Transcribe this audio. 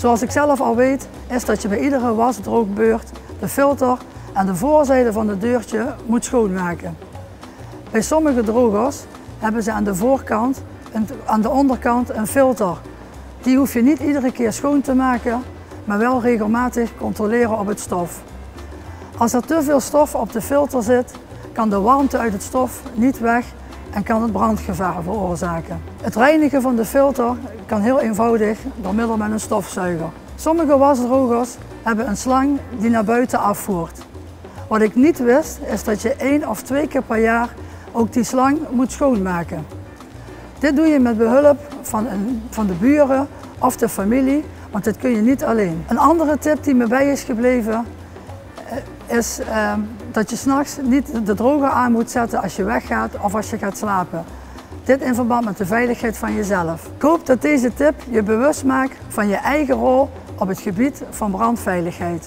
Zoals ik zelf al weet, is dat je bij iedere wasdroogbeurt de filter en de voorzijde van het deurtje moet schoonmaken. Bij sommige drogers hebben ze aan de voorkant en aan de onderkant een filter. Die hoef je niet iedere keer schoon te maken, maar wel regelmatig controleren op het stof. Als er te veel stof op de filter zit, kan de warmte uit het stof niet weg en kan het brandgevaar veroorzaken. Het reinigen van de filter kan heel eenvoudig door middel met een stofzuiger. Sommige wasdrogers hebben een slang die naar buiten afvoert. Wat ik niet wist is dat je één of twee keer per jaar ook die slang moet schoonmaken. Dit doe je met behulp van, een, van de buren of de familie, want dit kun je niet alleen. Een andere tip die me bij is gebleven is uh, dat je s'nachts niet de droger aan moet zetten als je weggaat of als je gaat slapen. Dit in verband met de veiligheid van jezelf. Ik hoop dat deze tip je bewust maakt van je eigen rol op het gebied van brandveiligheid.